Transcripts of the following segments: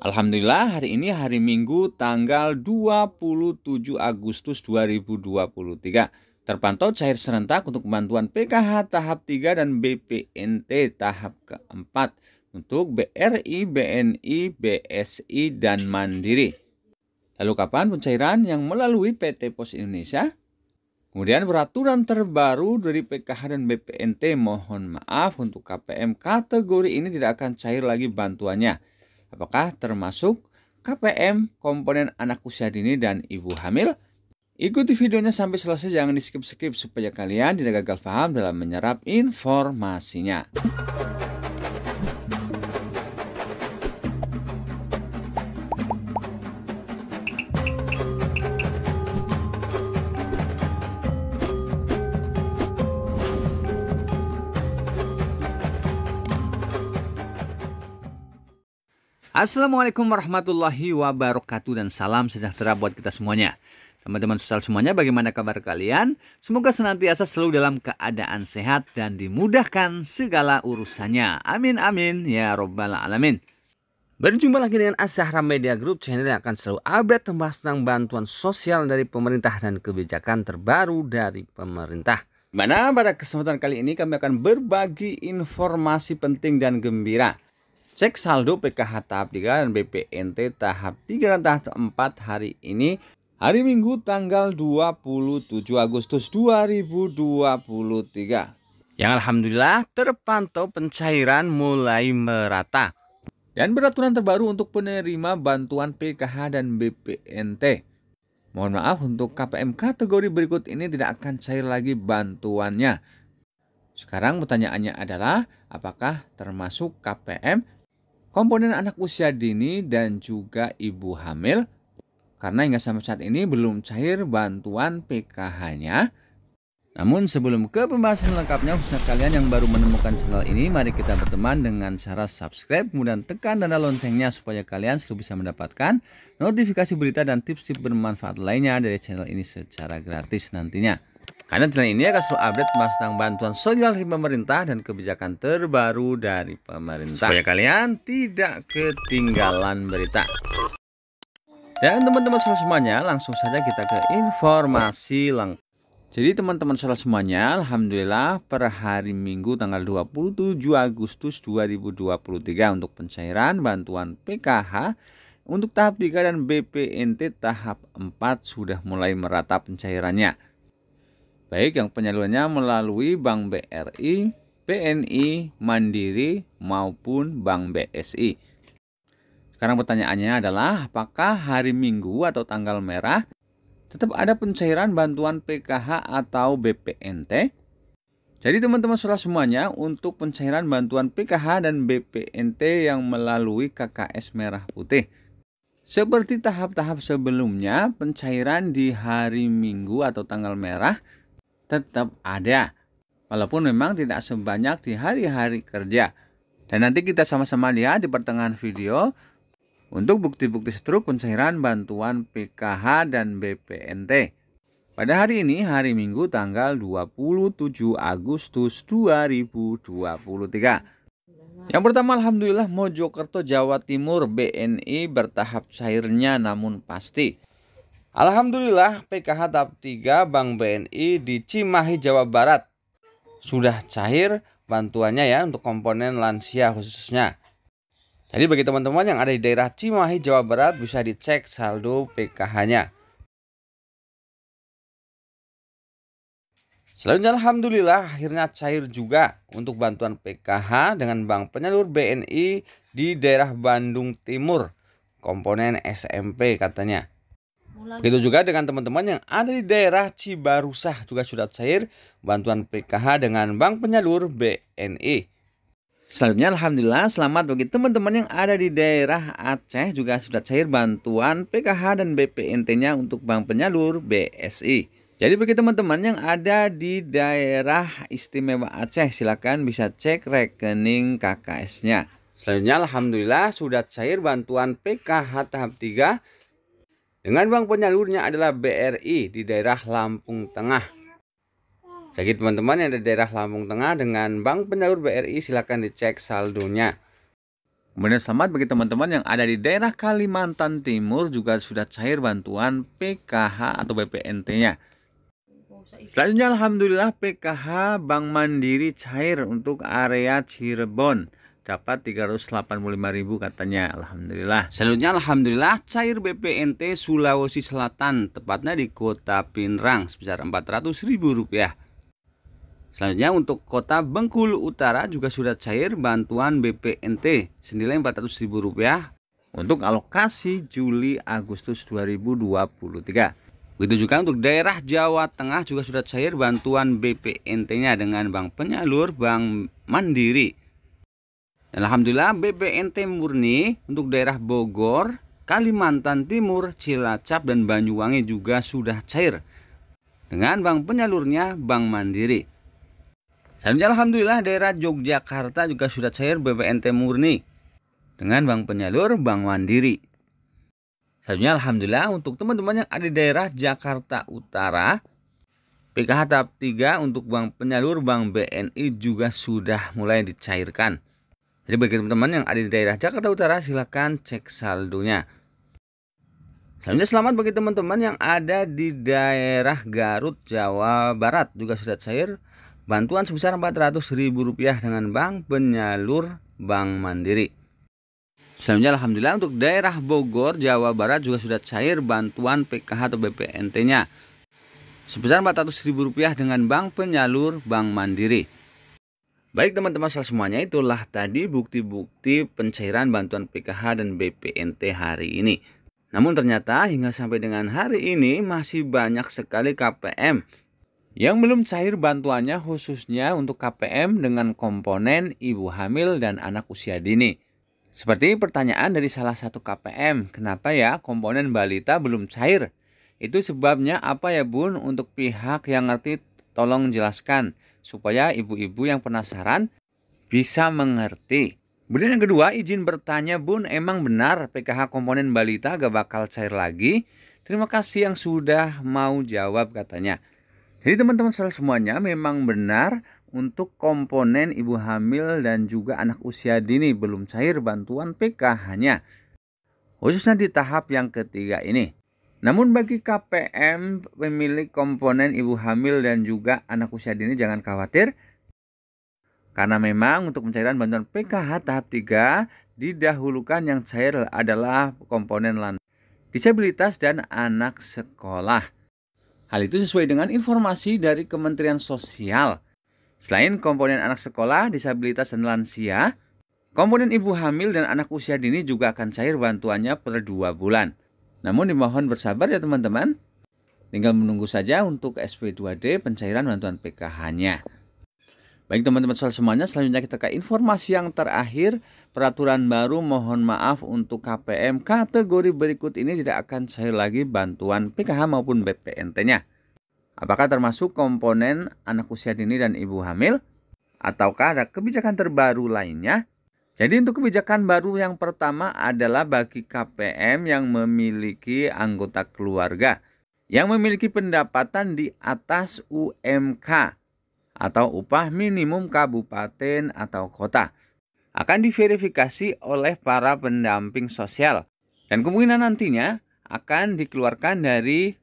Alhamdulillah hari ini hari Minggu tanggal 27 Agustus 2023 terpantau cair serentak untuk bantuan PKH tahap 3 dan BPNT tahap keempat untuk BRI, BNI, BSI, dan Mandiri. Lalu kapan pencairan yang melalui PT Pos Indonesia? Kemudian peraturan terbaru dari PKH dan BPNT mohon maaf untuk KPM kategori ini tidak akan cair lagi bantuannya. Apakah termasuk KPM komponen anak usia dini dan ibu hamil? Ikuti videonya sampai selesai jangan di skip-skip supaya kalian tidak gagal paham dalam menyerap informasinya. Assalamualaikum warahmatullahi wabarakatuh dan salam sejahtera buat kita semuanya. Teman-teman sosial semuanya, bagaimana kabar kalian? Semoga senantiasa selalu dalam keadaan sehat dan dimudahkan segala urusannya. Amin amin ya robbal alamin. Berjumpa lagi dengan Azahra Media Group, channel yang akan selalu update membahas tentang bantuan sosial dari pemerintah dan kebijakan terbaru dari pemerintah. Mana pada kesempatan kali ini kami akan berbagi informasi penting dan gembira Cek saldo PKH tahap 3 dan BPNT tahap 3 dan tahap 4 hari ini hari Minggu tanggal 27 Agustus 2023. Yang Alhamdulillah terpantau pencairan mulai merata. Dan peraturan terbaru untuk penerima bantuan PKH dan BPNT. Mohon maaf untuk KPM kategori berikut ini tidak akan cair lagi bantuannya. Sekarang pertanyaannya adalah apakah termasuk KPM komponen anak usia dini dan juga ibu hamil karena hingga sampai saat ini belum cair bantuan PKH-nya. Namun sebelum ke pembahasan lengkapnya khususnya kalian yang baru menemukan channel ini mari kita berteman dengan cara subscribe kemudian tekan tanda loncengnya supaya kalian selalu bisa mendapatkan notifikasi berita dan tips-tips bermanfaat lainnya dari channel ini secara gratis nantinya. Karena channel ini akan selalu update tentang bantuan sosial dari pemerintah dan kebijakan terbaru dari pemerintah. Supaya kalian tidak ketinggalan berita. Dan teman-teman semuanya, langsung saja kita ke informasi lengkap. Jadi teman-teman saudara semuanya, Alhamdulillah per hari Minggu tanggal 27 Agustus 2023 untuk pencairan bantuan PKH untuk tahap 3 dan BPNT tahap 4 sudah mulai merata pencairannya baik yang penyalurannya melalui Bank BRI, BNI, Mandiri maupun Bank BSI. Sekarang pertanyaannya adalah apakah hari Minggu atau tanggal merah tetap ada pencairan bantuan PKH atau BPNT? Jadi teman-teman saudara semuanya untuk pencairan bantuan PKH dan BPNT yang melalui KKS Merah Putih. Seperti tahap-tahap sebelumnya, pencairan di hari Minggu atau tanggal merah tetap ada. Walaupun memang tidak sebanyak di hari-hari kerja. Dan nanti kita sama-sama lihat di pertengahan video untuk bukti-bukti struk pencairan bantuan PKH dan BPNT. Pada hari ini, hari Minggu tanggal 27 Agustus 2023. Yang pertama Alhamdulillah Mojokerto Jawa Timur BNI bertahap cairnya namun pasti. Alhamdulillah PKH tahap 3 Bank BNI di Cimahi Jawa Barat sudah cair bantuannya ya untuk komponen lansia khususnya. Jadi bagi teman-teman yang ada di daerah Cimahi Jawa Barat bisa dicek saldo PKH-nya. Selanjutnya Alhamdulillah akhirnya cair juga untuk bantuan PKH dengan Bank Penyalur BNI di daerah Bandung Timur komponen SMP katanya. Begitu juga dengan teman-teman yang ada di daerah Cibarusah juga sudah cair bantuan PKH dengan Bank Penyalur BNI. Selanjutnya Alhamdulillah selamat bagi teman-teman yang ada di daerah Aceh juga sudah cair bantuan PKH dan BPNT-nya untuk Bank Penyalur BSI. Jadi bagi teman-teman yang ada di daerah istimewa Aceh silakan bisa cek rekening KKS-nya. Selanjutnya Alhamdulillah sudah cair bantuan PKH tahap 3 dengan bank penyalurnya adalah BRI di daerah Lampung Tengah. Bagi teman-teman yang ada di daerah Lampung Tengah dengan bank penyalur BRI silakan dicek saldonya. Kemudian selamat bagi teman-teman yang ada di daerah Kalimantan Timur juga sudah cair bantuan PKH atau BPNT-nya. Selanjutnya Alhamdulillah PKH Bank Mandiri cair untuk area Cirebon dapat 385.000 katanya Alhamdulillah Selanjutnya Alhamdulillah cair BPNT Sulawesi Selatan tepatnya di kota Pinrang sebesar Rp400.000 Selanjutnya untuk kota Bengkulu Utara juga sudah cair bantuan BPNT senilai Rp400.000 untuk alokasi Juli Agustus 2023. Begitu juga untuk daerah Jawa Tengah juga sudah cair bantuan BPNT-nya dengan bank penyalur Bank Mandiri. Dan Alhamdulillah BPNT murni untuk daerah Bogor, Kalimantan Timur, Cilacap, dan Banyuwangi juga sudah cair dengan bank penyalurnya Bank Mandiri. Selanjutnya Alhamdulillah daerah Yogyakarta juga sudah cair BPNT murni dengan bank penyalur Bank Mandiri. Selanjutnya Alhamdulillah untuk teman-teman yang ada di daerah Jakarta Utara PKH tahap 3 untuk bank penyalur Bank BNI juga sudah mulai dicairkan. Jadi bagi teman-teman yang ada di daerah Jakarta Utara silahkan cek saldonya. Selanjutnya selamat bagi teman-teman yang ada di daerah Garut, Jawa Barat juga sudah cair Bantuan sebesar Rp400.000 dengan bank penyalur Bank Mandiri. Selanjutnya Alhamdulillah untuk daerah Bogor, Jawa Barat juga sudah cair bantuan PKH atau BPNT-nya. Sebesar Rp400.000 dengan bank penyalur Bank Mandiri. Baik teman-teman semuanya itulah tadi bukti-bukti pencairan bantuan PKH dan BPNT hari ini. Namun ternyata hingga sampai dengan hari ini masih banyak sekali KPM yang belum cair bantuannya khususnya untuk KPM dengan komponen ibu hamil dan anak usia dini. Seperti pertanyaan dari salah satu KPM, kenapa ya komponen balita belum cair? Itu sebabnya apa ya bun untuk pihak yang ngerti tolong jelaskan supaya ibu-ibu yang penasaran bisa mengerti. Kemudian yang kedua, izin bertanya bun, emang benar PKH komponen balita gak bakal cair lagi? Terima kasih yang sudah mau jawab katanya. Jadi teman-teman selalu semuanya memang benar untuk komponen ibu hamil dan juga anak usia dini belum cair bantuan PKH-nya. Khususnya di tahap yang ketiga ini. Namun bagi KPM pemilik komponen ibu hamil dan juga anak usia dini jangan khawatir. Karena memang untuk pencairan bantuan PKH tahap 3 didahulukan yang cair adalah komponen lantai disabilitas dan anak sekolah. Hal itu sesuai dengan informasi dari Kementerian Sosial. Selain komponen anak sekolah, disabilitas, dan lansia, komponen ibu hamil dan anak usia dini juga akan cair bantuannya per dua bulan. Namun dimohon bersabar ya teman-teman. Tinggal menunggu saja untuk SP2D pencairan bantuan PKH-nya. Baik teman-teman soal semuanya, selanjutnya kita ke informasi yang terakhir. Peraturan baru mohon maaf untuk KPM kategori berikut ini tidak akan cair lagi bantuan PKH maupun BPNT-nya. Apakah termasuk komponen anak usia dini dan ibu hamil? Ataukah ada kebijakan terbaru lainnya? Jadi untuk kebijakan baru yang pertama adalah bagi KPM yang memiliki anggota keluarga yang memiliki pendapatan di atas UMK atau upah minimum kabupaten atau kota akan diverifikasi oleh para pendamping sosial dan kemungkinan nantinya akan dikeluarkan dari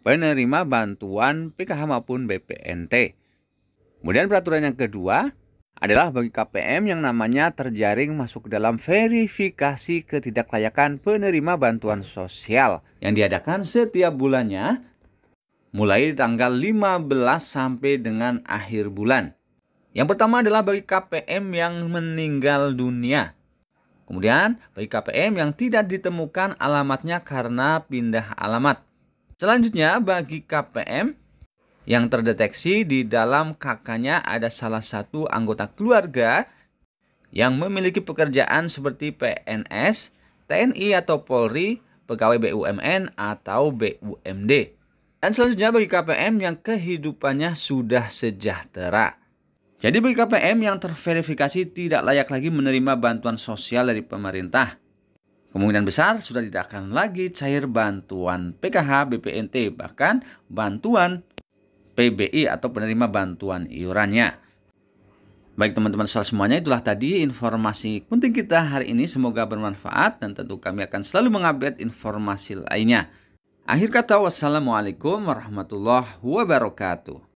penerima bantuan PKH maupun BPNT. Kemudian peraturan yang kedua adalah bagi KPM yang namanya terjaring masuk dalam verifikasi ketidaklayakan penerima bantuan sosial yang diadakan setiap bulannya mulai tanggal 15 sampai dengan akhir bulan. Yang pertama adalah bagi KPM yang meninggal dunia. Kemudian bagi KPM yang tidak ditemukan alamatnya karena pindah alamat. Selanjutnya bagi KPM yang terdeteksi di dalam kakaknya ada salah satu anggota keluarga yang memiliki pekerjaan seperti PNS, TNI atau Polri, pegawai BUMN atau BUMD. Dan selanjutnya bagi KPM yang kehidupannya sudah sejahtera. Jadi bagi KPM yang terverifikasi tidak layak lagi menerima bantuan sosial dari pemerintah. Kemungkinan besar sudah tidak akan lagi cair bantuan PKH, BPNT, bahkan bantuan PBI atau penerima bantuan iurannya. Baik teman-teman semuanya itulah tadi informasi penting kita hari ini semoga bermanfaat dan tentu kami akan selalu mengupdate informasi lainnya. Akhir kata wassalamualaikum warahmatullahi wabarakatuh.